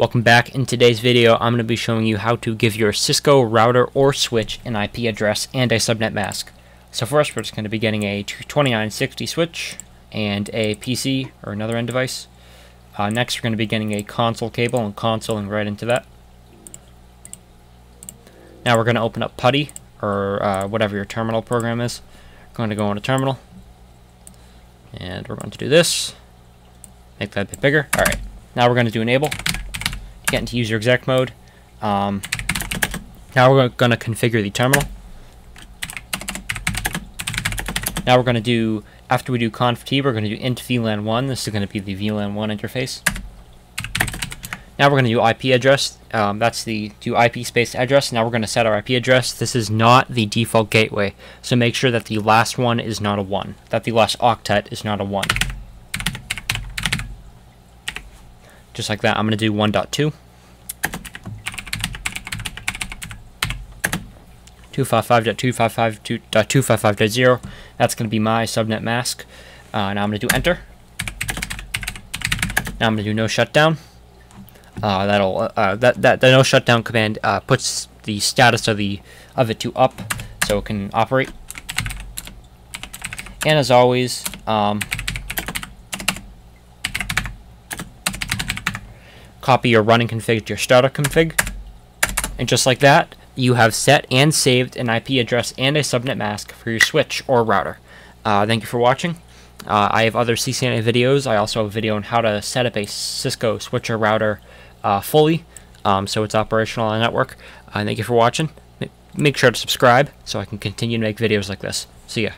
Welcome back. In today's video, I'm going to be showing you how to give your Cisco router or switch an IP address and a subnet mask. So first, we're just going to be getting a 2960 switch and a PC or another end device. Uh, next, we're going to be getting a console cable and consoling right into that. Now we're going to open up PuTTY or uh, whatever your terminal program is. We're going to go into terminal and we're going to do this. Make that a bit bigger. All right. Now we're going to do enable get into user exec mode. Um, now we're going to configure the terminal. Now we're going to do, after we do conf t, we're going to do int VLAN1. This is going to be the VLAN1 interface. Now we're going to do IP address. Um, that's the do IP space address. Now we're going to set our IP address. This is not the default gateway, so make sure that the last one is not a 1, that the last octet is not a 1. Just like that, I'm going to do 1.2. 255.255.255.0. That's going to be my subnet mask. Uh, now I'm going to do enter. Now I'm going to do no shutdown. Uh, that'll uh, uh, that that the no shutdown command uh, puts the status of the of it to up, so it can operate. And as always, um, copy your running config to your startup config, and just like that, you have set and saved an IP address and a subnet mask for your switch or router. Uh, thank you for watching. Uh, I have other CCNA videos. I also have a video on how to set up a Cisco switcher router uh, fully, um, so it's operational on the network. Uh, thank you for watching. Make sure to subscribe so I can continue to make videos like this. See ya.